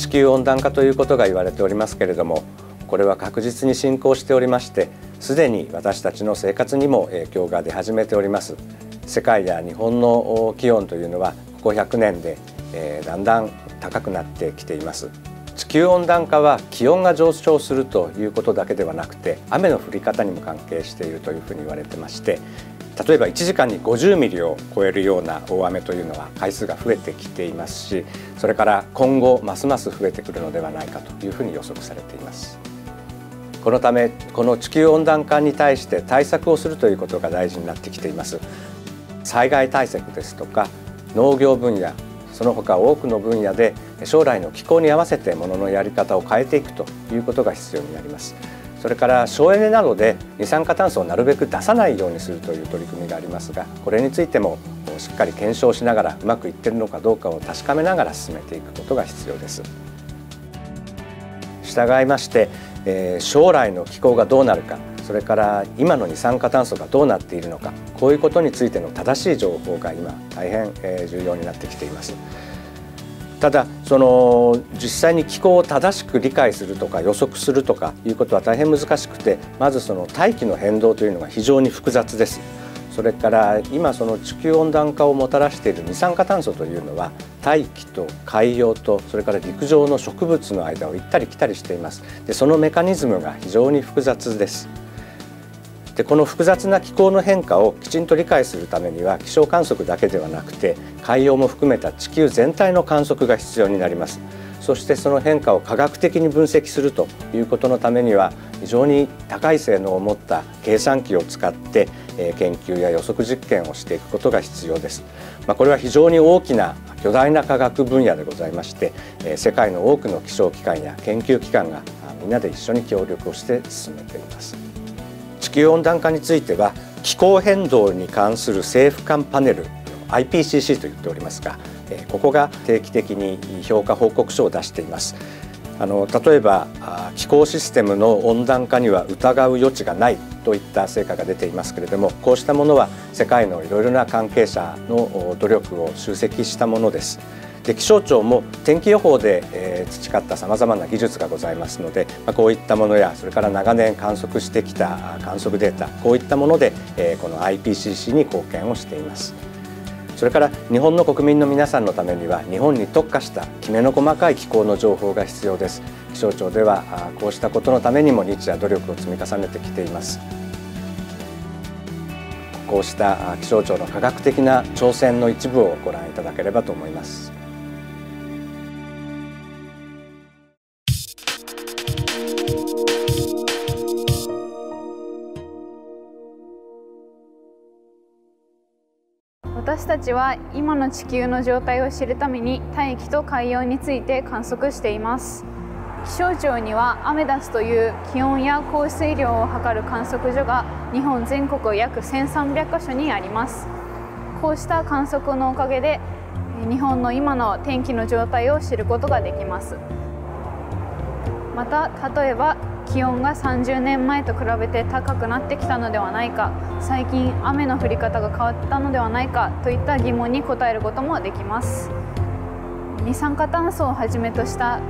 地球温暖化ということが言われておりますけれどもこれは確実に進行しておりましてすでに私たちの生活にも影響が出始めております。世界や日本の気温というのはここ100年で、えー、だんだん高くなってきています。地球温暖化は気温が上昇するということだけではなくて雨の降り方にも関係しているというふうに言われてまして例えば1時間に50ミリを超えるような大雨というのは回数が増えてきていますしそれから今後ますます増えてくるのではないかというふうに予測されています。このためこの地球温暖化に対して対策をするということが大事になってきています災害対策ですとか農業分野その他多くの分野で将来の気候に合わせてもののやり方を変えていくということが必要になりますそれから省エネなどで二酸化炭素をなるべく出さないようにするという取り組みがありますがこれについてもしっかり検証しながらうまくいっているのかどうかを確かめながら進めていくことが必要です従いましてえ、将来の気候がどうなるかそれから今の二酸化炭素がどうなっているのかこういうことについての正しい情報が今大変、重要になってきています。ただその実際に気候を正しく理解するとか予測するとかいうことは大変難しくてまずその大気の変動というのが非常に複雑です。それから今その地球温暖化をもたらしている二酸化炭素というのは大気と海洋とそれから陸上の植物の間を行ったり来たりしていますでそのメカニズムが非常に複雑ですでこの複雑な気候の変化をきちんと理解するためには気象観測だけではなくて海洋も含めた地球全体の観測が必要になりますそしてその変化を科学的に分析するということのためには非常に高い性能を持った計算機を使って研究や予測実験をしていくことが必要です。まあ、これは非常に大きな巨大な科学分野でございまして世界の多くの気象機関や研究機関がみんなで一緒に協力をして進めています地球温暖化については気候変動に関する政府間パネル IPCC と言っておりますがここが定期的に評価報告書を出していますあの例えば気候システムの温暖化には疑う余地がないといった成果が出ていますけれどもこうしたものは世界のいろいろな関係者の努力を集積したものです。で気象庁も天気予報で、えー、培ったさまざまな技術がございますので、まあ、こういったものやそれから長年観測してきた観測データこういったもので、えー、この IPCC に貢献をしています。それから日本の国民の皆さんのためには日本に特化したきめの細かい気候の情報が必要です。気象庁ではこうしたことのためにも日夜努力を積み重ねてきています。こうした気象庁の科学的な挑戦の一部をご覧いただければと思います。たちは今の地球の状態を知るために大気と海洋について観測しています。気象庁にはアメダスという気温や降水量を測る観測所が日本全国約1300カ所にあります。こうした観測のおかげで日本の今の天気の状態を知ることができます。また例えば気温が30年前と比べて高くなってきたのではないか。最近雨の降り方が変わったのではないか。といった疑問に答えることもできます。二酸化炭素をはじめとした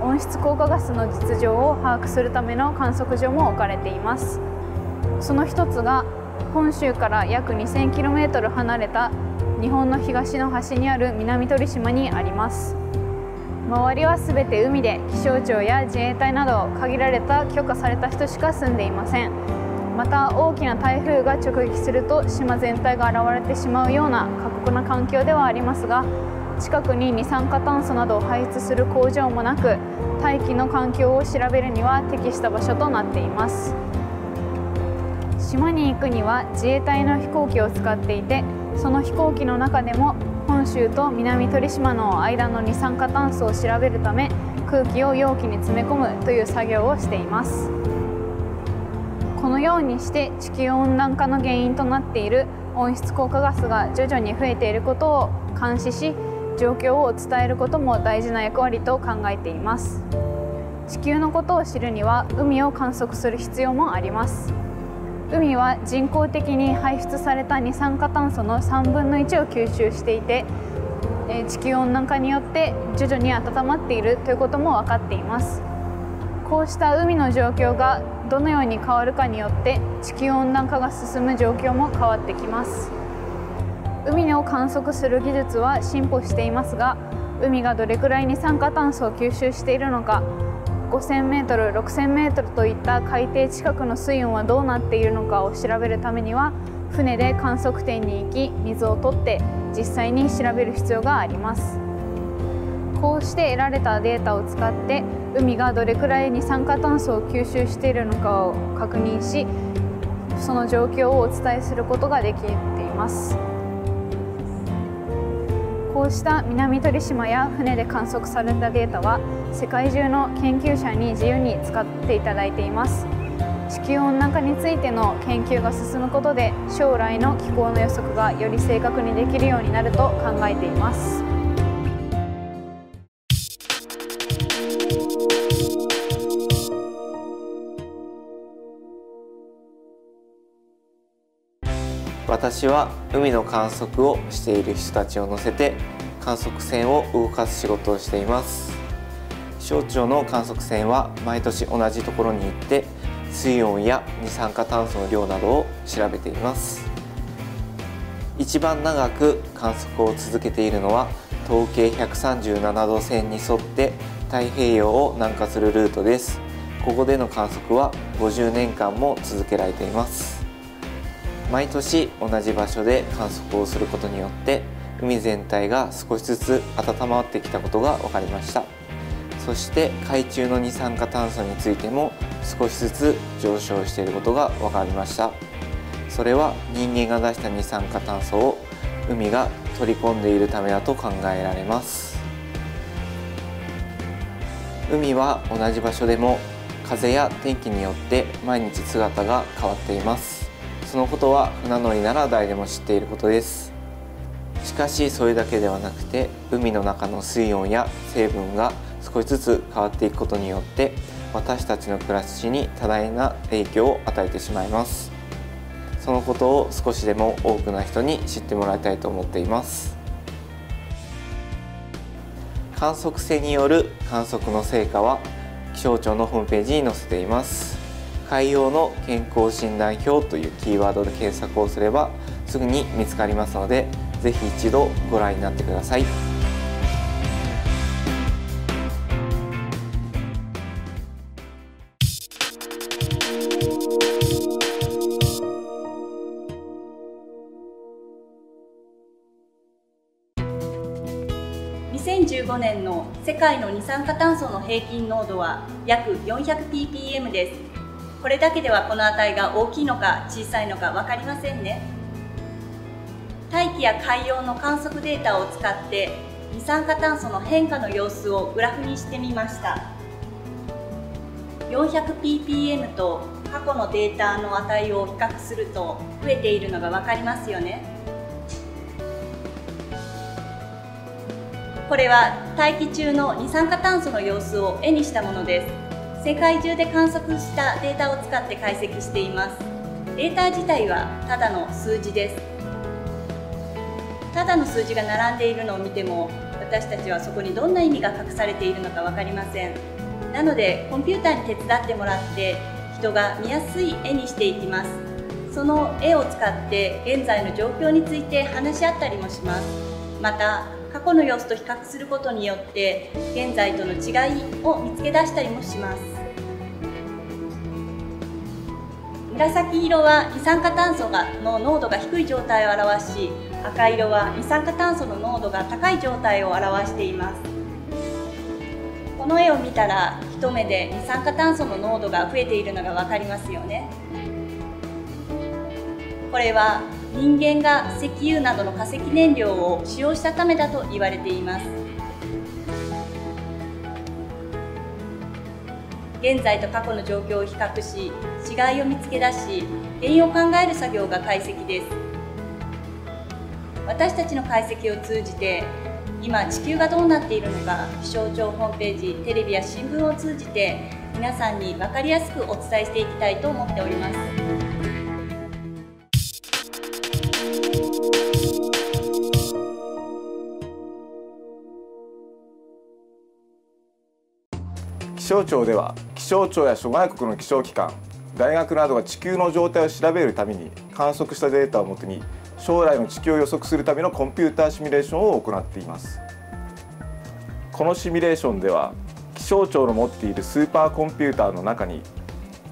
温室効果ガスの実情を把握するための観測所も置かれています。その一つが本州から約 2000km 離れた日本の東の端にある南鳥島にあります。周りは全て海で気象庁や自衛隊など限られた許可された人しか住んでいません。また大きな台風が直撃すると島全体が現れてしまうような過酷な環境ではありますが近くに二酸化炭素などを排出する工場もなく大気の環境を調べるには適した場所となっています。島に行くには自衛隊の飛行機を使っていてその飛行機の中でも州と南鳥島の間の二酸化炭素を調べるため空気を容器に詰め込むという作業をしています。このようにして地球温暖化の原因となっている温室効果ガスが徐々に増えていることを監視し状況を伝えることも大事な役割と考えています。地球のことを知るには海を観測する必要もあります。海は人工的に排出された二酸化炭素の3分の1を吸収していて地球温暖化によって徐々に温まっているということも分かっています。こうした海の状況がどのように変わるかによって地球温暖化が進む状況も変わってきます。海を観測する技術は進歩していますが海がどれくらい二酸化炭素を吸収しているのか 5000m、6000m といった海底近くの水温はどうなっているのかを調べるためには船で観測点に行き水を取って実際に調べる必要があります。こうして得られたデータを使って海がどれくらい二酸化炭素を吸収しているのかを確認しその状況をお伝えすることができています。こうした南鳥島や船で観測されたデータは世界中の研究者に自由に使っていただいています。地球温暖化についての研究が進むことで将来の気候の予測がより正確にできるようになると考えています。私は海の観測をしている人たちを乗せて観測船を動かす仕事をしています。気象庁の観測船は毎年同じところに行って水温や二酸化炭素の量などを調べています。一番長く観測を続けているのは統計137度線に沿って太平洋を南下するルートです。ここでの観測は50年間も続けられています。毎年同じ場所で観測をすることによって海全体が少しずつ温まってきたことが分かりました。そして海中の二酸化炭素についても少しずつ上昇していることが分かりました。それは人間が出した二酸化炭素を海が取り込んでいるためだと考えられます。海は同じ場所でも風や天気によって毎日姿が変わっています。そのことは船乗りなら誰でも知っていることです。しかしそれだけではなくて海の中の水温や成分が少しずつ変わっていくことによって私たちの暮らしに多大な影響を与えてしまいます。そのことを少しでも多くの人に知ってもらいたいと思っています。観測船による観測の成果は気象庁のホームページに載せています。海洋の健康診断表というキーワードで検索をすればすぐに見つかりますので是非一度ご覧になってください。2015年の世界の二酸化炭素の平均濃度は約 400ppm です。これだけではこの値が大きいのか小さいのか分かりませんね。大気や海洋の観測データを使って二酸化炭素の変化の様子をグラフにしてみました。400ppm と過去のデータの値を比較すると増えているのが分かりますよね。これは大気中の二酸化炭素の様子を絵にしたものです世界中で観測したデータを使って解析しています。データ自体はただの数字です。ただの数字が並んでいるのを見ても私たちはそこにどんな意味が隠されているのか分かりません。なのでコンピューターに手伝ってもらって人が見やすい絵にしていきます。その絵を使って現在の状況について話し合ったりもします。また過去の様子と比較することによって現在との違いを見つけ出したりもします。紫色は二酸化炭素がの濃度が低い状態を表し赤色は二酸化炭素の濃度が高い状態を表しています。この絵を見たら一目で二酸化炭素の濃度が増えているのが分かりますよね。これは人間が石油などの化石燃料を使用したためだと言われています。現在と過去の状況を比較し違いを見つけ出し原因を考える作業が解析です私たちの解析を通じて今地球がどうなっているのか気象庁ホームページテレビや新聞を通じて皆さんに分かりやすくお伝えしていきたいと思っております。気象庁では象庁や諸外国の気象機関大学などが地球の状態を調べるために観測したデータをもとに将来の地球を予測するためのコンピューターシミュレーションを行っています。このシミュレーションでは気象庁の持っているスーパーコンピューターの中に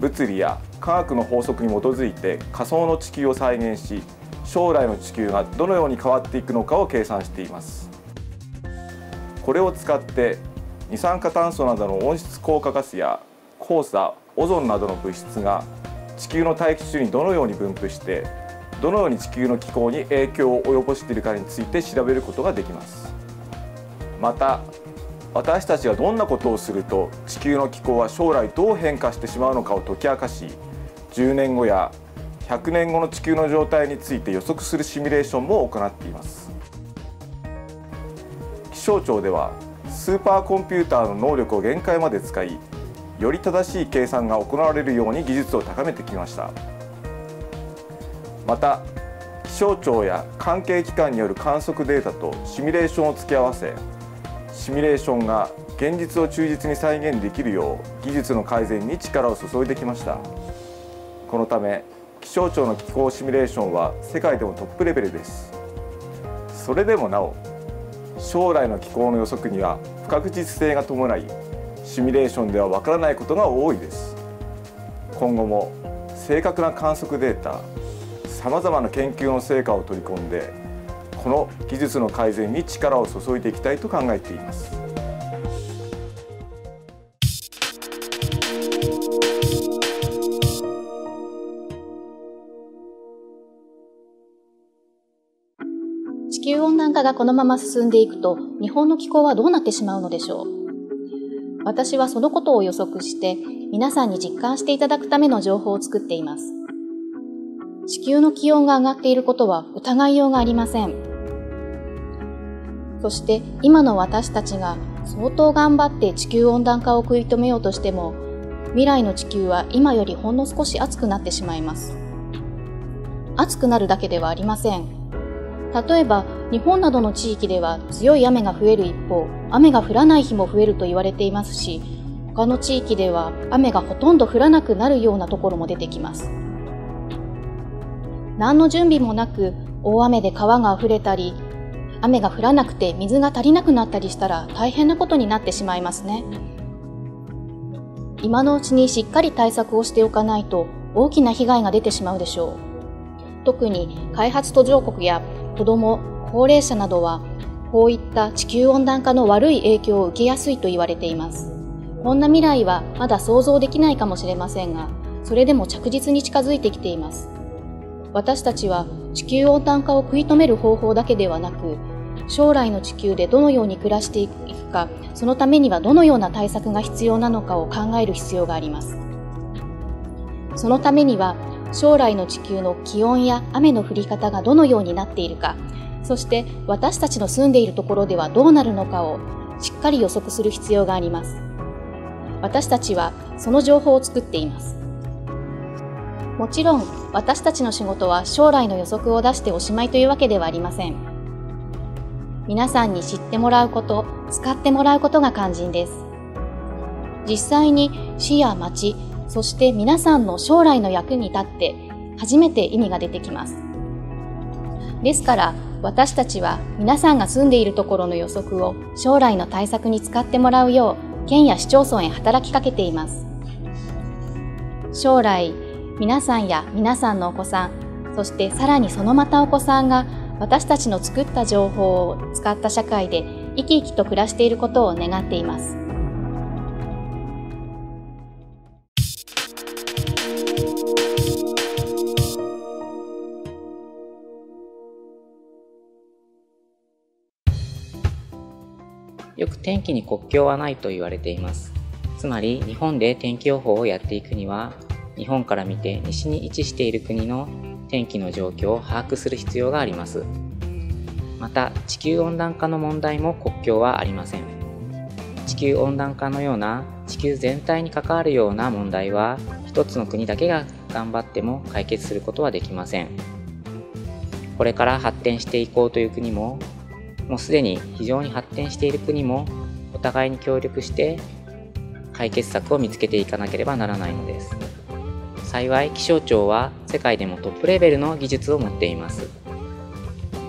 物理や科学の法則に基づいて仮想の地球を再現し将来の地球がどのように変わっていくのかを計算しています。これを使って二酸化炭素などの温室効果ガスや黄砂オゾンなどの物質が地球の大気中にどのように分布してどのように地球の気候に影響を及ぼしているかについて調べることができます。また私たちがどんなことをすると地球の気候は将来どう変化してしまうのかを解き明かし10年後や100年後の地球の状態について予測するシミュレーションも行っています。気象庁ではスーパーコンピューターの能力を限界まで使いより正しい計算が行われるように技術を高めてきました。また気象庁や関係機関による観測データとシミュレーションを付け合わせシミュレーションが現実を忠実に再現できるよう技術の改善に力を注いできました。このため気象庁の気候シミュレーションは世界でもトップレベルです。それでもなお将来の気候の予測には不確実性が伴いシミュレーションではわからないことが多いです。今後も正確な観測データさまざまな研究の成果を取り込んでこの技術の改善に力を注いでいきたいと考えています。地球温暖化がこのまま進んでいくと日本の気候はどうなってしまうのでしょう。私はそのことを予測して皆さんに実感していただくための情報を作っています。地球の気温が上がっていることは疑いようがありません。そして今の私たちが相当頑張って地球温暖化を食い止めようとしても未来の地球は今よりほんの少し暑くなってしまいます。暑くなるだけではありません。例えば日本などの地域では強い雨が増える一方雨が降らない日も増えると言われていますし他の地域では雨がほとんど降らなくなるようなところも出てきます。何の準備もなく大雨で川が溢れたり雨が降らなくて水が足りなくなったりしたら大変なことになってしまいますね。今のうちにしっかり対策をしておかないと大きな被害が出てしまうでしょう。特に開発途上国や子供、高齢者などは、こういった地球温暖化の悪い影響を受けやすいと言われています。こんな未来はまだ想像できないかもしれませんが、それでも着実に近づいてきています。私たちは地球温暖化を食い止める方法だけではなく、将来の地球でどのように暮らしていくか、そのためにはどのような対策が必要なのかを考える必要があります。そのためには将来の地球の気温や雨の降り方がどのようになっているか、そして私たちの住んでいるところではどうなるのかをしっかり予測する必要があります。私たちはその情報を作っています。もちろん私たちの仕事は将来の予測を出しておしまいというわけではありません。皆さんに知ってもらうこと、使ってもらうことが肝心です。実際に市や町、そして皆さんの将来の役に立って初めて意味が出てきます。ですから私たちは皆さんが住んでいるところの予測を将来の対策に使ってもらうよう県や市町村へ働きかけています。将来皆さんや皆さんのお子さん、そしてさらにそのまたお子さんが私たちの作った情報を使った社会で生き生きと暮らしていることを願っています。よく天気に国境はないと言われています。つまり日本で天気予報をやっていくには、日本から見て西に位置している国の天気の状況を把握する必要があります。また地球温暖化の問題も国境はありません。地球温暖化のような地球全体に関わるような問題は一つの国だけが頑張っても解決することはできません。これから発展していこうという国ももうすでに非常に発展している国もお互いに協力して解決策を見つけていかなければならないのです。幸い気象庁は世界でもトップレベルの技術を持っています。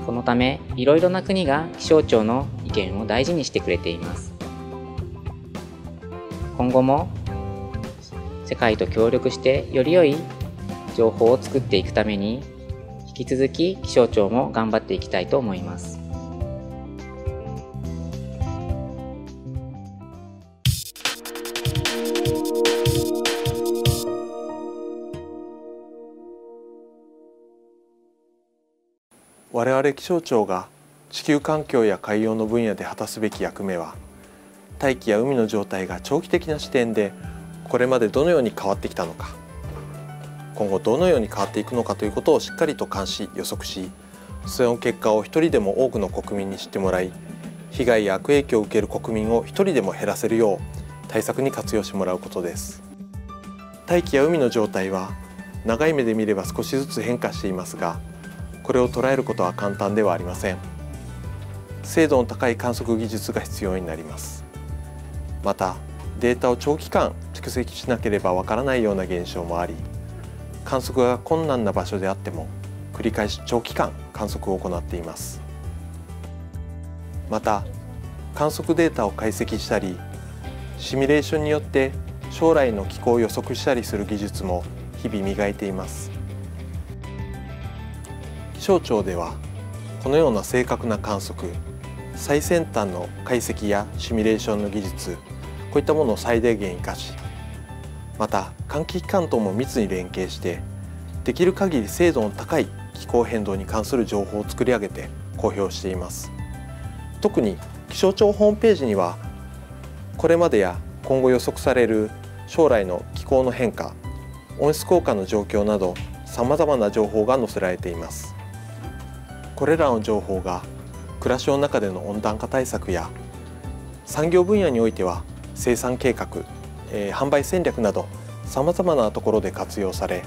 このためいろいろな国が気象庁の意見を大事にしてくれています。今後も世界と協力してより良い情報を作っていくために引き続き気象庁も頑張っていきたいと思います。我々気象庁が地球環境や海洋の分野で果たすべき役目は大気や海の状態が長期的な視点でこれまでどのように変わってきたのか。今後どのように変わっていくのかということをしっかりと監視予測しその結果を一人でも多くの国民に知ってもらい被害や悪影響を受ける国民を一人でも減らせるよう対策に活用してもらうことです。大気や海の状態は長い目で見れば少しずつ変化していますがこれを捉えることは簡単ではありません。精度の高い観測技術が必要になります。またデータを長期間蓄積しなければわからないような現象もあり観測が困難な場所であっても繰り返し長期間観測を行っています。また観測データを解析したりシミュレーションによって将来の気候を予測したりする技術も日々磨いています。気象庁ではこのような正確な観測最先端の解析やシミュレーションの技術こういったものを最大限生かしまた換気機関とも密に連携してできる限り精度の高い気候変動に関する情報を作り上げて公表しています。特に気象庁ホームページにはこれまでや今後予測される将来の気候の変化温室効果の状況などさまざまな情報が載せられています。これらの情報が暮らしの中での温暖化対策や産業分野においては生産計画、えー、販売戦略などさまざまなところで活用され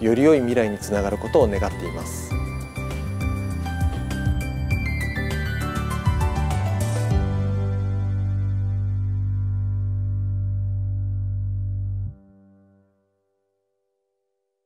より良い未来につながることを願っています。